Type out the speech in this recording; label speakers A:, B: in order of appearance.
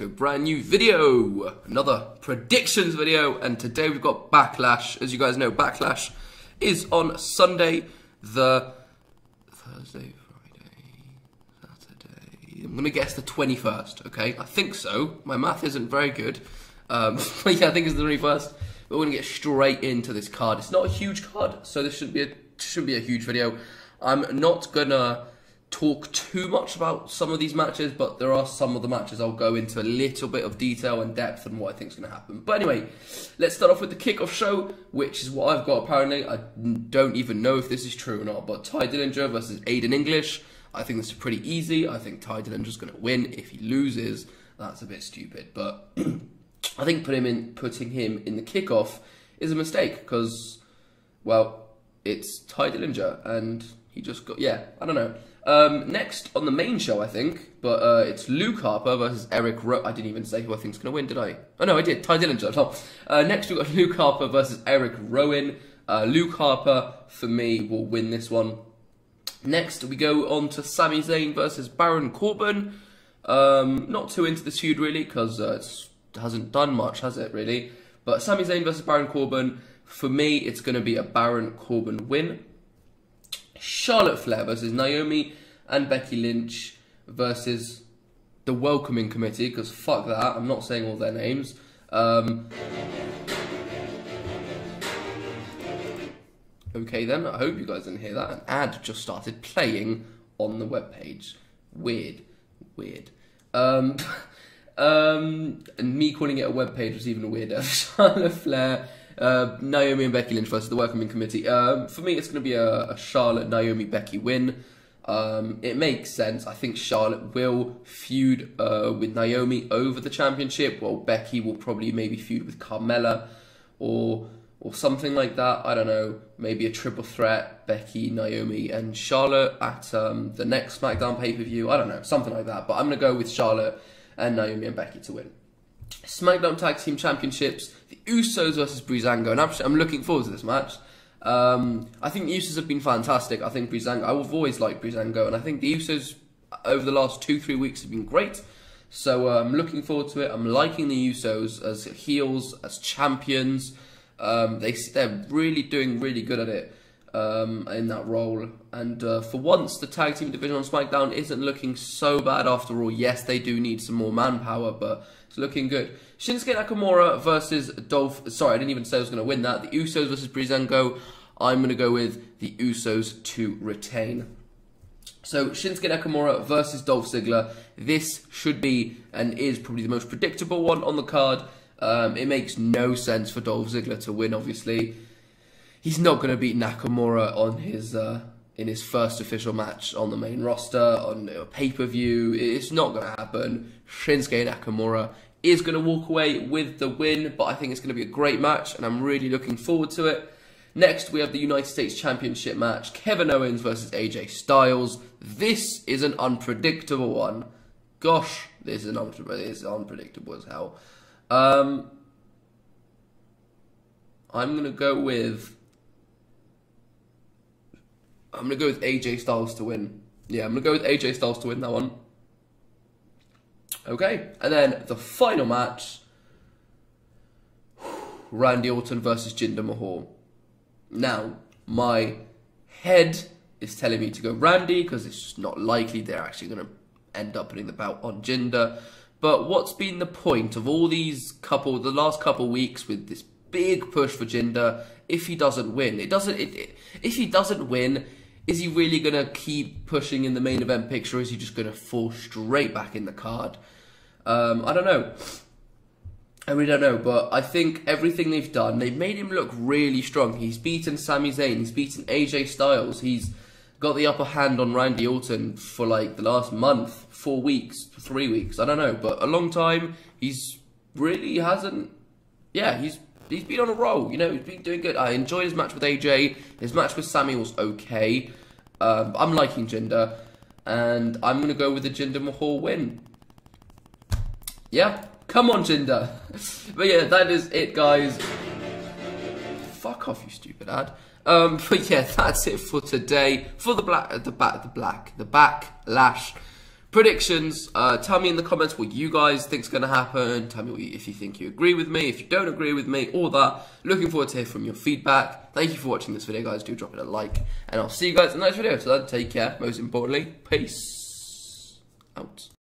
A: to a brand new video, another predictions video, and today we've got Backlash. As you guys know, Backlash is on Sunday, the Thursday, Friday, Saturday. I'm gonna guess the 21st. Okay, I think so. My math isn't very good, um, but yeah, I think it's the 21st. But we're gonna get straight into this card. It's not a huge card, so this shouldn't be a shouldn't be a huge video. I'm not gonna talk too much about some of these matches, but there are some of the matches I'll go into a little bit of detail and depth and what I think is going to happen. But anyway, let's start off with the kickoff show, which is what I've got apparently. I don't even know if this is true or not, but Tye Dillinger versus Aiden English. I think this is pretty easy. I think Tye Dillinger's going to win. If he loses, that's a bit stupid. But I think put him in, putting him in the kickoff is a mistake because, well, it's Tye Dillinger and he just got, yeah, I don't know. Um, next on the main show, I think, but uh, it's Luke Harper versus Eric Rowe. I didn't even say who I think's going to win, did I? Oh no, I did. Tye Dillinger. Uh, next we've got Luke Harper versus Eric Rowan. Uh, Luke Harper, for me, will win this one. Next, we go on to Sami Zayn versus Baron Corbin. Um, not too into this feud, really, because uh, it hasn't done much, has it, really? But Sami Zayn versus Baron Corbin, for me, it's going to be a Baron Corbin win. Charlotte Flair versus Naomi and Becky Lynch versus the Welcoming Committee, because fuck that, I'm not saying all their names. Um, okay then, I hope you guys didn't hear that. An ad just started playing on the webpage. Weird. Weird. Um, um, and me calling it a webpage was even weirder. Charlotte Flair uh, Naomi and Becky Lynch versus the Welcoming Committee. Um, for me, it's going to be a, a, Charlotte Naomi Becky win. Um, it makes sense. I think Charlotte will feud uh, with Naomi over the championship, while Becky will probably maybe feud with Carmella or or something like that. I don't know. Maybe a triple threat: Becky, Naomi, and Charlotte at um, the next SmackDown pay per view. I don't know, something like that. But I'm going to go with Charlotte and Naomi and Becky to win. SmackDown Tag Team Championships, the Usos versus Breezango, and I'm, I'm looking forward to this match. Um, I think the Usos have been fantastic. I think Breezango, I've always liked Breezango, and I think the Usos over the last two, three weeks have been great. So uh, I'm looking forward to it. I'm liking the Usos as heels, as champions. Um, they, they're really doing really good at it um, in that role. And uh, for once, the tag team division on SmackDown isn't looking so bad after all. Yes, they do need some more manpower, but it's looking good. Shinsuke Nakamura versus Dolph. Sorry, I didn't even say I was going to win that. The Usos versus Breezango. I'm going to go with the Usos to retain. So Shinsuke Nakamura versus Dolph Ziggler. This should be and is probably the most predictable one on the card. Um, it makes no sense for Dolph Ziggler to win, obviously he's not going to beat Nakamura on his uh, in his first official match on the main roster on pay per view. It's not going to happen. Shinsuke Nakamura is going to walk away with the win, but I think it's going to be a great match, and I'm really looking forward to it. Next, we have the United States Championship match Kevin Owens versus AJ Styles. This is an unpredictable one. Gosh, this is, an unpredictable, this is unpredictable as hell. Um, I'm going to go with I'm to go with AJ Styles to win. Yeah, I'm to go with AJ Styles to win that one. Okay, and then the final match Randy Orton versus Jinder Mahal. Now, my head is telling me to go Randy because it's just not likely they're actually going to end up putting the belt on Jinder. But what's been the point of all these couple, the last couple weeks with this big push for Jinder? If he doesn't win, it doesn't. It, it, if he doesn't win, is he really going to keep pushing in the main event picture or is he just going to fall straight back in the card? Um, I don't know. I really don't know, but I think everything they've done, they've made him look really strong. He's beaten Sami Zayn, he's beaten AJ Styles, he's got the upper hand on Randy Orton for like the last month, four weeks, three weeks, I don't know, but a long time. He's really hasn't, yeah, he's he's been on a roll. You know, he's been doing good. I enjoyed his match with AJ. His match with Sami was okay. Um, I'm liking Jinder, and I'm going to go with the Jinder Mahal win. Yeah, come on, Jinder. but yeah, that is it, guys. Fuck off, you stupid ad. Um, but yeah, that's it for today. For the black, the back, the black, the backlash predictions. Uh, tell me in the comments what you guys think's going to happen. Tell me you, if you think you agree with me, if you don't agree with me, all that. Looking forward to hear from your feedback. Thank you for watching this video, guys. Do drop it a like, and I'll see you guys in the next video. So then, take care. Most importantly, peace out.